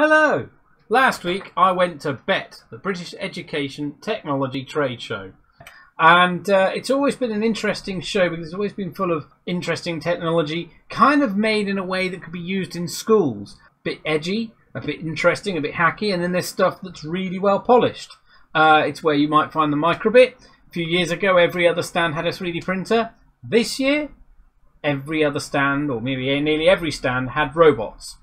Hello! Last week I went to Bett, the British Education Technology Trade Show. And uh, it's always been an interesting show because it's always been full of interesting technology, kind of made in a way that could be used in schools. A bit edgy, a bit interesting, a bit hacky, and then there's stuff that's really well polished. Uh, it's where you might find the microbit. A few years ago, every other stand had a 3D printer. This year, every other stand, or maybe nearly every stand, had robots.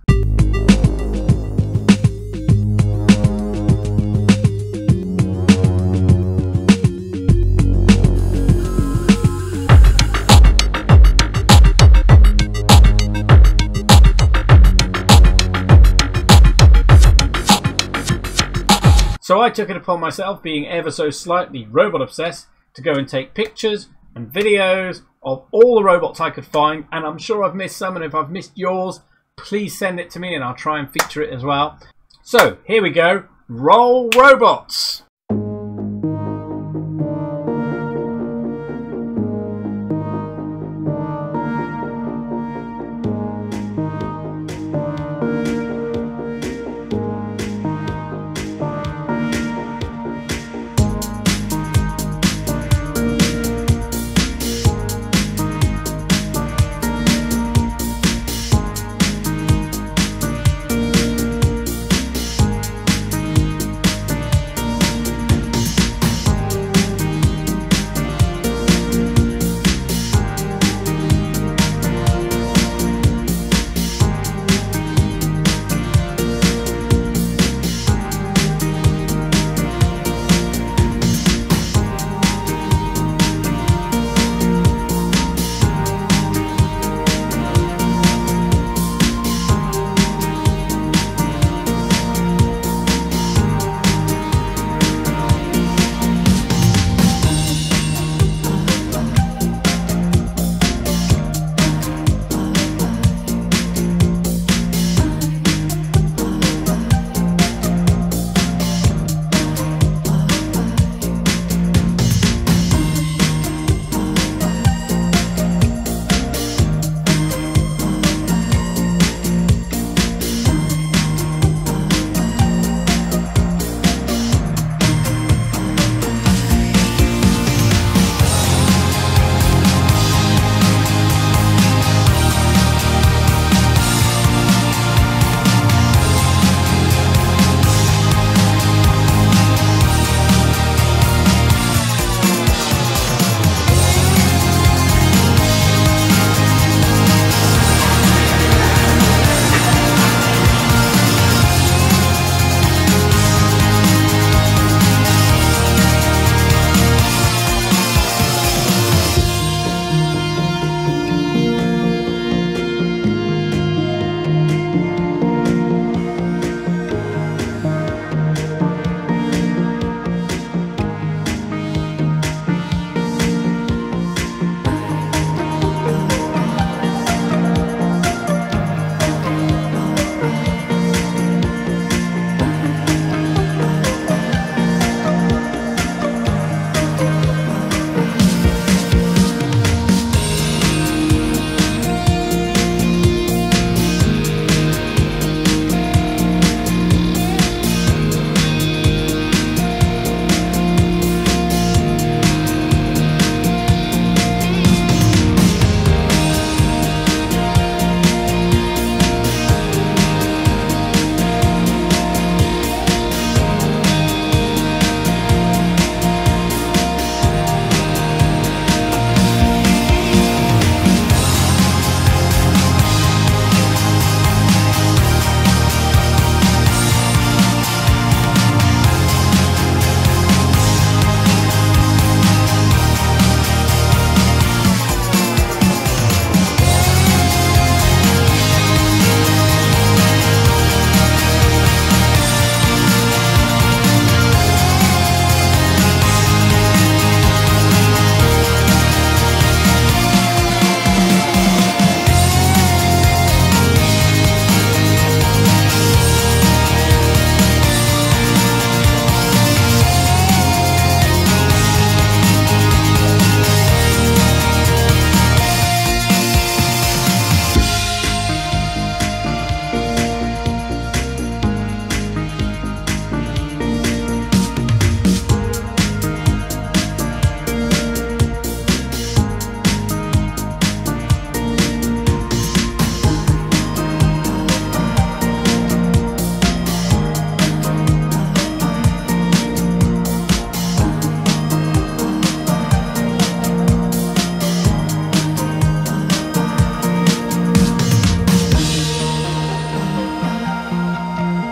So I took it upon myself, being ever so slightly robot obsessed, to go and take pictures and videos of all the robots I could find. And I'm sure I've missed some, and if I've missed yours, please send it to me and I'll try and feature it as well. So here we go. Roll robots!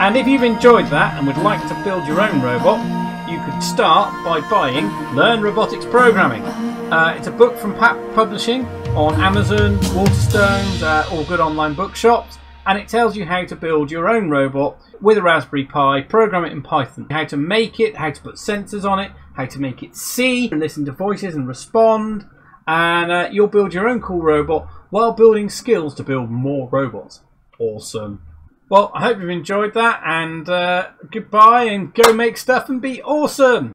And if you've enjoyed that and would like to build your own robot, you could start by buying Learn Robotics Programming. Uh, it's a book from Packt Publishing on Amazon, Waterstones, uh, all good online bookshops, and it tells you how to build your own robot with a Raspberry Pi, program it in Python, how to make it, how to put sensors on it, how to make it see and listen to voices and respond, and uh, you'll build your own cool robot while building skills to build more robots. Awesome. Well, I hope you've enjoyed that, and uh, goodbye, and go make stuff and be awesome!